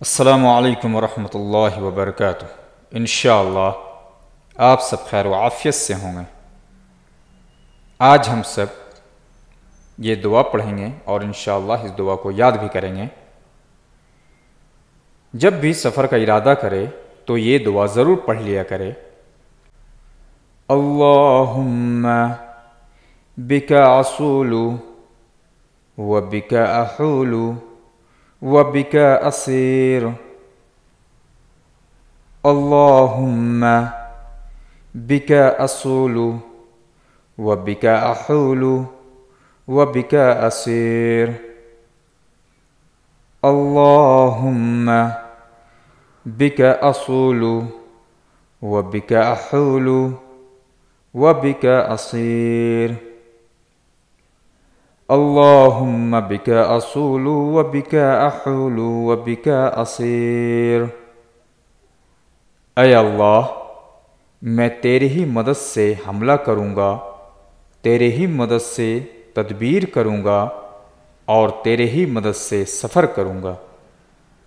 السلام علیکم ورحمۃ اللہ وبرکاتہ۔ انشاءاللہ آپ سب خیر و عافیت سے ہوں گے۔ آج ہم سب یہ دعا پڑھیں گے اور انشاءاللہ اس دعا کو یاد بھی کریں گے۔ جب بھی سفر کا ارادہ کرے تو یہ دعا ضرور پڑھ لیا کرے۔ اللہم بک اصول و بک احول وبك أصير. اللهم بك أصول وبك أحول وبك أصير اللهم بك أصول وبك أحول وبك أصير. اللهم بك أصول وبك أحول وبك أصير اے اللہ میں تیرے ہی مدد سے حملہ کروں گا تیرے ہی مدد سے تدبیر کروں گا اور تیرے ہی مدد سے سفر کروں گا